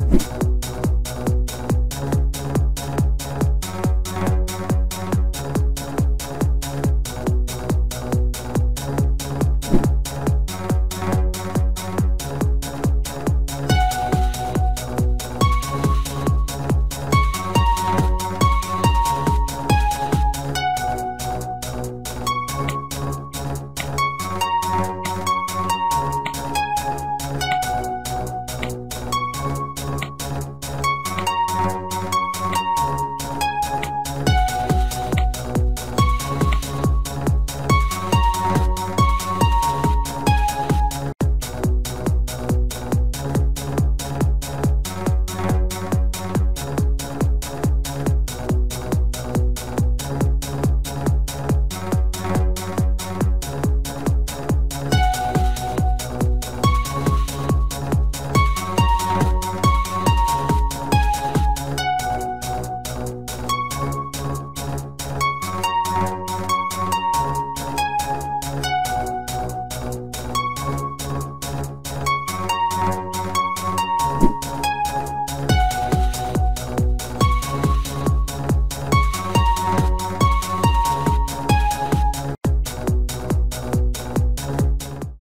you.